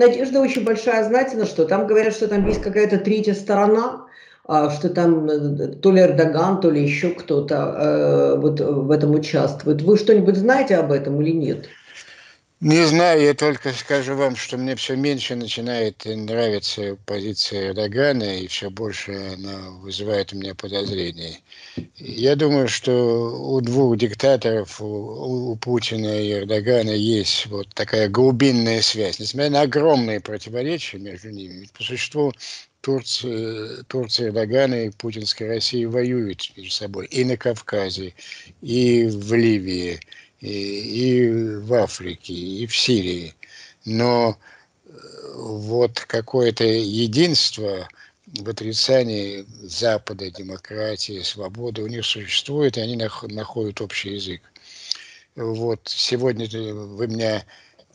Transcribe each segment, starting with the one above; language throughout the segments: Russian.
надежда очень большая, знаете, на что? Там говорят, что там есть какая-то третья сторона, а, что там э, то ли Эрдоган, то ли еще кто-то э, вот в этом участвует. Вы что-нибудь знаете об этом или нет? Не знаю, я только скажу вам, что мне все меньше начинает нравиться позиция Эрдогана, и все больше она вызывает у меня подозрений. Я думаю, что у двух диктаторов, у, у Путина и Эрдогана, есть вот такая глубинная связь. Несмотря на огромные противоречия между ними, по существу Турция, Турция Эрдогана и путинская Россия воюют между собой и на Кавказе, и в Ливии и, в Африке, и в Сирии. Но э, вот какое-то единство в отрицании Запада, демократии, свободы у них существует, и они находят общий язык. Вот сегодня вы меня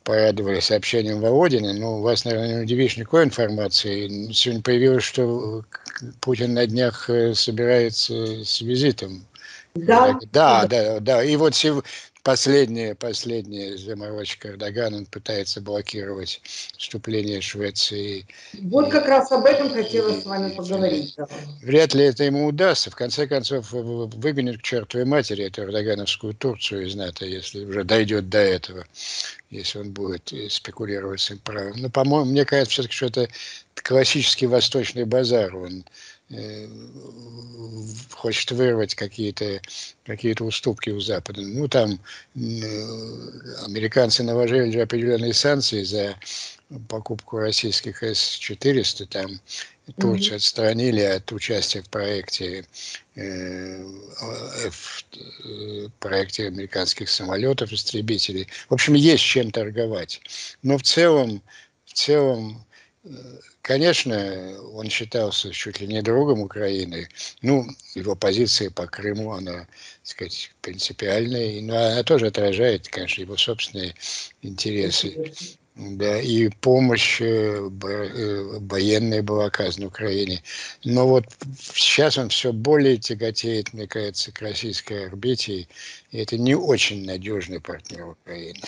порадовали сообщением Володина, но у вас, наверное, не удивишь никакой информации. Сегодня появилось, что Путин на днях э, собирается с визитом. Да, да, да, да. И вот последняя, последняя заморочка Эрдоган, он пытается блокировать вступление Швеции. Вот как раз об этом хотела с вами поговорить. Вряд ли это ему удастся. В конце концов, выгонит к чертовой матери эту эрдогановскую Турцию из НАТО, если уже дойдет до этого, если он будет спекулировать своим правом. Но, по-моему, мне кажется, все-таки, что это классический восточный базар. Он Э, хочет вырвать какие-то какие уступки у Запада. Ну, там э, американцы наложили же определенные санкции за покупку российских С-400, там Турцию mm-hmm. отстранили от участия в проекте, э, в э, проекте американских самолетов, истребителей. В общем, есть чем торговать. Но в целом, в целом Конечно, он считался чуть ли не другом Украины. Ну, его позиция по Крыму, она, так сказать, принципиальная, но она тоже отражает, конечно, его собственные интересы. Да, и помощь э, э, военная была оказана Украине. Но вот сейчас он все более тяготеет, мне кажется, к российской орбите, и это не очень надежный партнер Украины.